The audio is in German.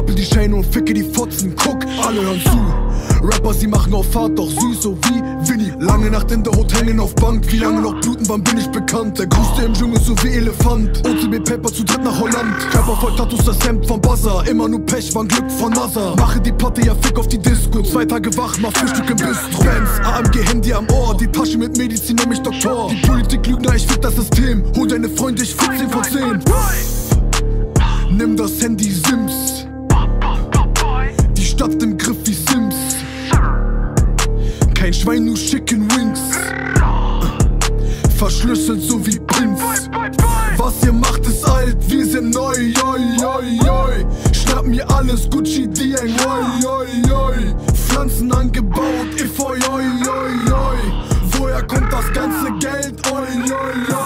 die Scheine und ficke die Fotzen, guck, alle hören zu. Rapper, sie machen auf Fahrt, doch süß, so wie Winnie. Lange Nacht in der Hut hängen auf Bank, wie lange noch bluten, wann bin ich bekannt? Der größte im Dschungel, so wie Elefant. OCB Paper zu dritt nach Holland. Rapper voll Tattoos, das Hemd vom Buzzer. Immer nur Pech, war ein Glück von NASA. Mache die Platte, ja fick auf die Disco. Zwei Tage wach, mach Frühstück im Bistro. Fans, AMG, Handy am Ohr. Die Tasche mit Medizin, nenn mich Doktor. Die Politik Lügner, ich fick das System. Hol deine Freunde, ich fick 10 von 10. Nimm das Handy Sims. Die Sims. Kein Schwein, nur Chicken Wings. Verschlüsselt so wie Pins. Was ihr macht ist alt, wir sind neu, joi, joi, joi. Schnapp mir alles, Gucci, Dieng, oi, oi, oi. Pflanzen angebaut, Efeu, oi, oi, oi. Woher kommt das ganze Geld, oi, oi, oi.